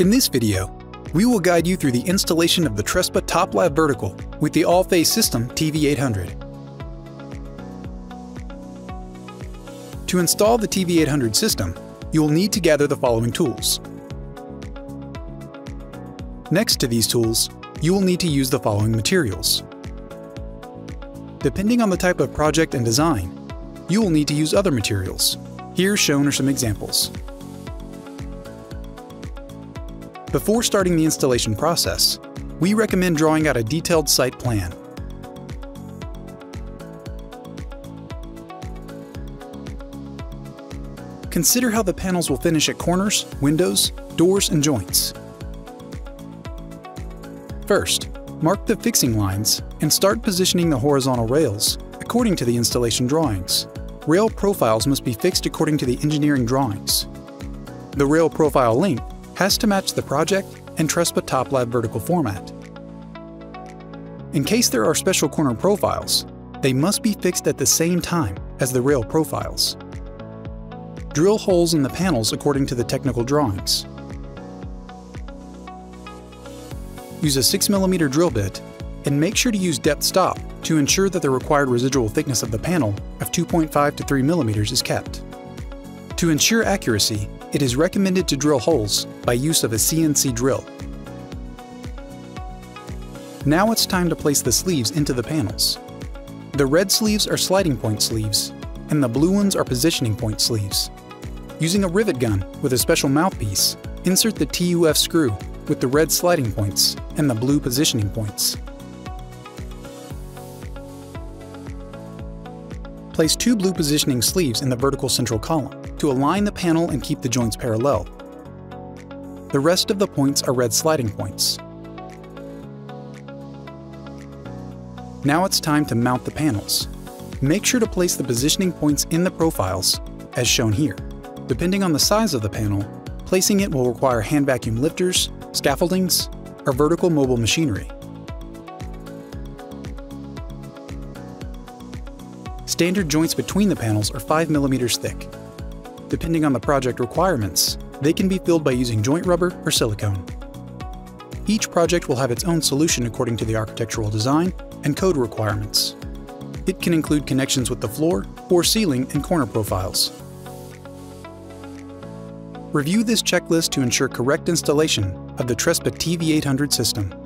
In this video, we will guide you through the installation of the Trespa TopLab Vertical with the Allface system TV800. To install the TV800 system, you will need to gather the following tools. Next to these tools, you will need to use the following materials. Depending on the type of project and design, you will need to use other materials. Here shown are some examples. Before starting the installation process, we recommend drawing out a detailed site plan. Consider how the panels will finish at corners, windows, doors, and joints. First, mark the fixing lines and start positioning the horizontal rails according to the installation drawings. Rail profiles must be fixed according to the engineering drawings. The rail profile length has to match the project and Trespa TopLab vertical format. In case there are special corner profiles, they must be fixed at the same time as the rail profiles. Drill holes in the panels according to the technical drawings. Use a 6mm drill bit and make sure to use depth stop to ensure that the required residual thickness of the panel of 2.5 to 3 mm is kept. To ensure accuracy, it is recommended to drill holes by use of a CNC drill. Now it's time to place the sleeves into the panels. The red sleeves are sliding point sleeves, and the blue ones are positioning point sleeves. Using a rivet gun with a special mouthpiece, insert the TUF screw with the red sliding points and the blue positioning points. Place two blue positioning sleeves in the vertical central column to align the panel and keep the joints parallel. The rest of the points are red sliding points. Now it's time to mount the panels. Make sure to place the positioning points in the profiles, as shown here. Depending on the size of the panel, placing it will require hand vacuum lifters, scaffoldings, or vertical mobile machinery. Standard joints between the panels are 5 mm thick. Depending on the project requirements, they can be filled by using joint rubber or silicone. Each project will have its own solution according to the architectural design and code requirements. It can include connections with the floor or ceiling and corner profiles. Review this checklist to ensure correct installation of the Trespa TV800 system.